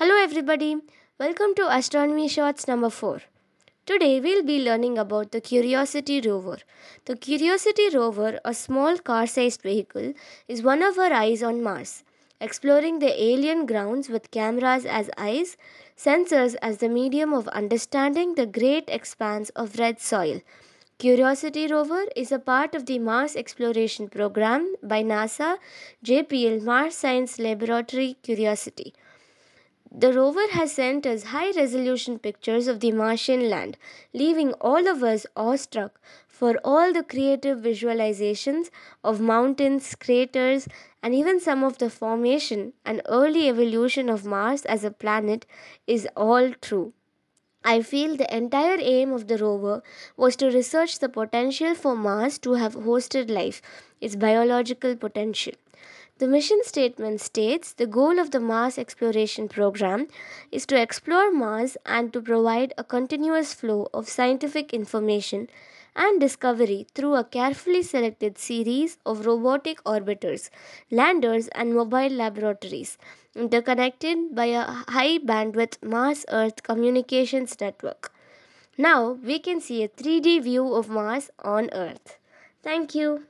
Hello everybody, welcome to Astronomy Shorts number 4. Today we'll be learning about the Curiosity rover. The Curiosity rover, a small car-sized vehicle, is one of our eyes on Mars, exploring the alien grounds with cameras as eyes, sensors as the medium of understanding the great expanse of red soil. Curiosity rover is a part of the Mars exploration program by NASA JPL Mars Science Laboratory Curiosity. The rover has sent us high resolution pictures of the Martian land, leaving all of us awestruck for all the creative visualizations of mountains, craters, and even some of the formation and early evolution of Mars as a planet is all true. I feel the entire aim of the rover was to research the potential for Mars to have hosted life, its biological potential. The mission statement states the goal of the Mars exploration program is to explore Mars and to provide a continuous flow of scientific information and discovery through a carefully selected series of robotic orbiters, landers, and mobile laboratories interconnected by a high bandwidth Mars Earth communications network. Now we can see a 3D view of Mars on Earth. Thank you.